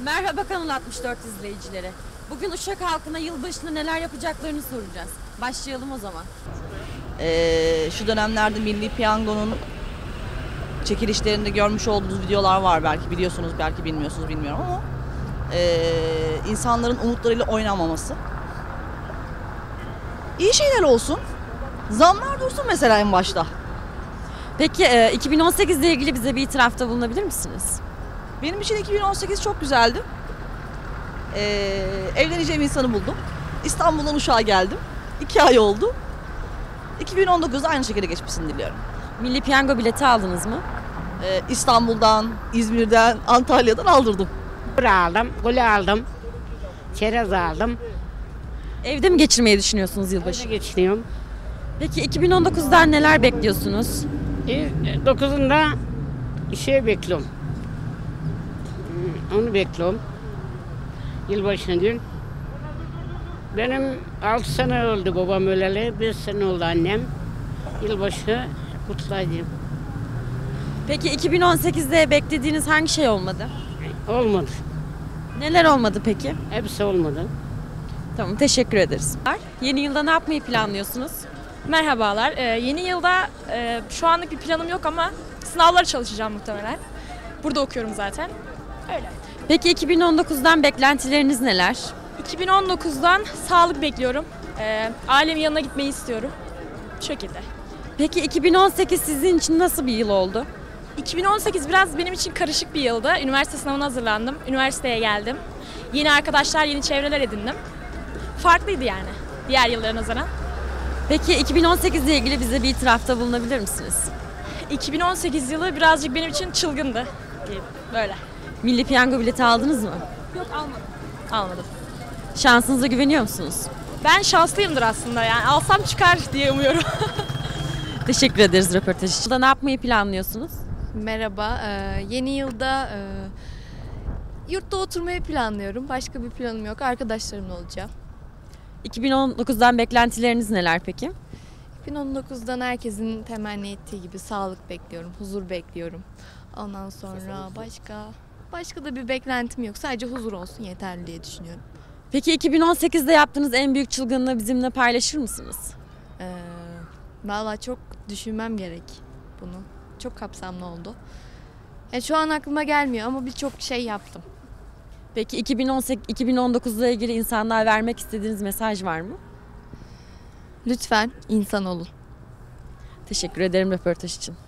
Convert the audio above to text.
Merhaba Kanal 64 izleyicileri. Bugün Uşak halkına yılbaşında neler yapacaklarını soracağız. Başlayalım o zaman. Ee, şu dönemlerde Milli Piyango'nun çekilişlerinde görmüş olduğunuz videolar var belki biliyorsunuz belki bilmiyorsunuz bilmiyorum ama ee, insanların umutlarıyla oynanmaması. İyi şeyler olsun. Zamlar dursun mesela en başta. Peki e, 2018 ile ilgili bize bir itirafta bulunabilir misiniz? Benim için 2018 çok güzeldi. Ee, evleneceğim insanı buldum. İstanbul'dan Uşak'a geldim. İki ay oldu. 2019'da aynı şekilde geçmesini diliyorum. Milli piyango bileti aldınız mı? Ee, İstanbul'dan, İzmir'den, Antalya'dan aldırdım. Kuru aldım, gül aldım, çerez aldım. Evde mi geçirmeyi düşünüyorsunuz yılbaşı? geçiniyorum. Peki 2019'dan neler bekliyorsunuz? E, dokuzunda şey bekliyorum. Onu bekliyorum. Yılbaşına dün. Benim 6 sene oldu babam öleli, 5 sene oldu annem. Yılbaşı kutlayacağım. Peki 2018'de beklediğiniz hangi şey olmadı? Olmadı. Neler olmadı peki? Hepsi olmadı. Tamam teşekkür ederiz. Yeni yılda ne yapmayı planlıyorsunuz? Merhabalar. Ee, yeni yılda e, şu anlık bir planım yok ama sınavlara çalışacağım muhtemelen. Burada okuyorum zaten. Öyle. Peki 2019'dan beklentileriniz neler? 2019'dan sağlık bekliyorum. Ee, ailemin yanına gitmeyi istiyorum. Şu şekilde. Peki 2018 sizin için nasıl bir yıl oldu? 2018 biraz benim için karışık bir yıldı. Üniversite sınavına hazırlandım. Üniversiteye geldim. Yeni arkadaşlar, yeni çevreler edindim. Farklıydı yani diğer yıllara nazaran. Peki 2018 ile ilgili bize bir itirafta bulunabilir misiniz? 2018 yılı birazcık benim için çılgındı. Böyle. Milli piyango bileti aldınız mı? Yok almadım. Almadım. Şansınıza güveniyor musunuz? Ben şanslıyımdır aslında yani alsam çıkar diye umuyorum. Teşekkür ederiz röportaj için. Burada ne yapmayı planlıyorsunuz? Merhaba. Ee, yeni yılda e, yurtta oturmayı planlıyorum. Başka bir planım yok. Arkadaşlarımla olacağım. 2019'dan beklentileriniz neler peki? 2019'dan herkesin temenni ettiği gibi sağlık bekliyorum, huzur bekliyorum. Ondan sonra başka başka da bir beklentim yok. Sadece huzur olsun yeterli diye düşünüyorum. Peki 2018'de yaptığınız en büyük çılgınlığı bizimle paylaşır mısınız? Ee, Valla çok düşünmem gerek bunu. Çok kapsamlı oldu. Ya şu an aklıma gelmiyor ama birçok şey yaptım. Peki 2018 2019 ile ilgili insanlığa vermek istediğiniz mesaj var mı? Lütfen insan olun. Teşekkür ederim röportaj için.